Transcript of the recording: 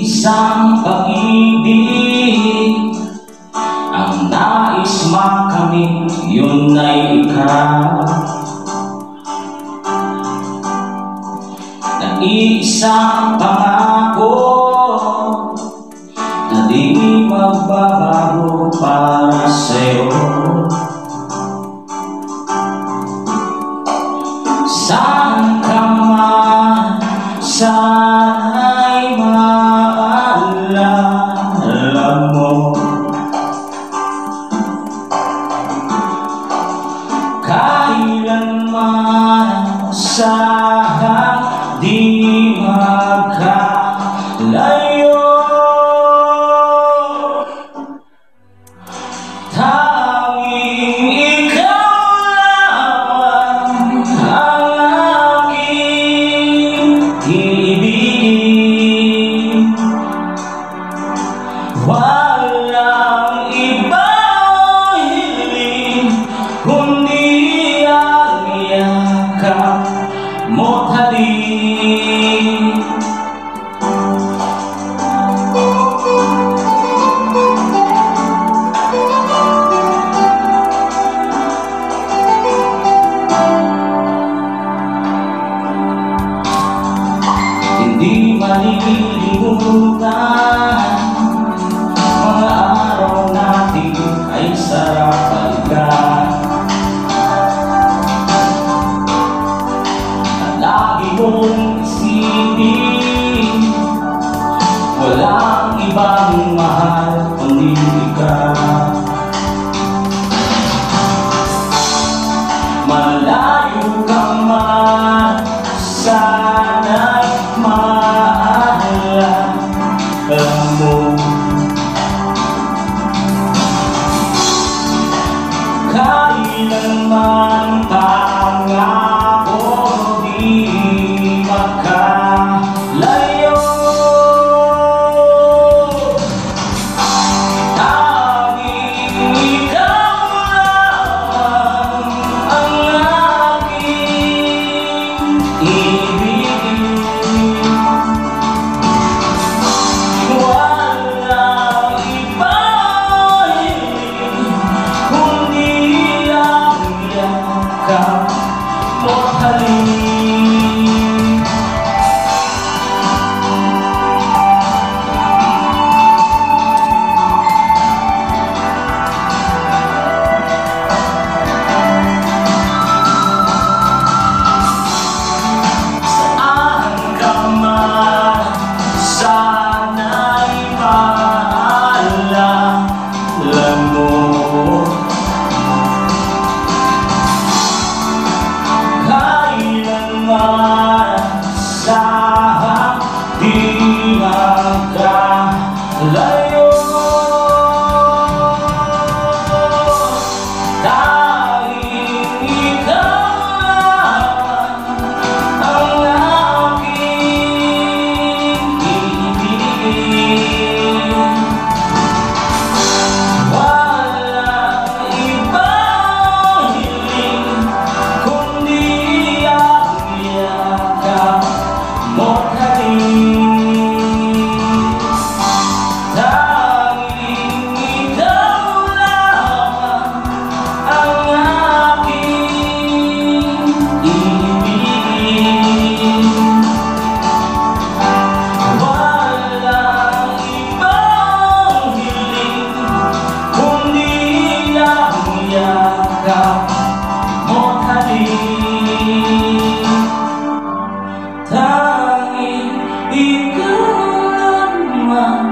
isang pag-ibig. Ang nais makamit, yun ay ikaw Naiisang pangako Na di magbabago para sa'yo. Saan ka man, saan ay man achar. kalilimutan mga porta ali. Love datangi di kelamang